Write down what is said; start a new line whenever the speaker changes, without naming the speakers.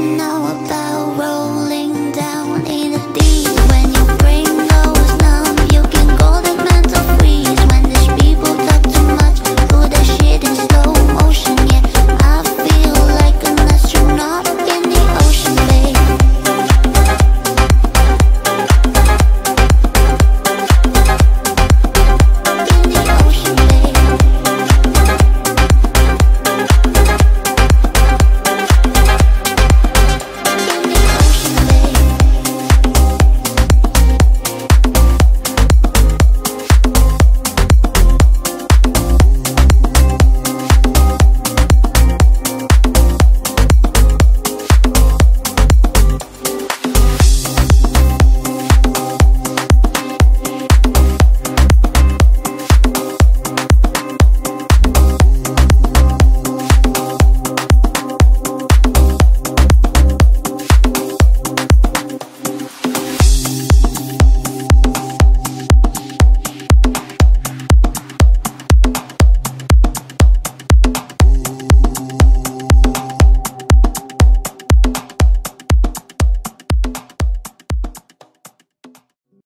No.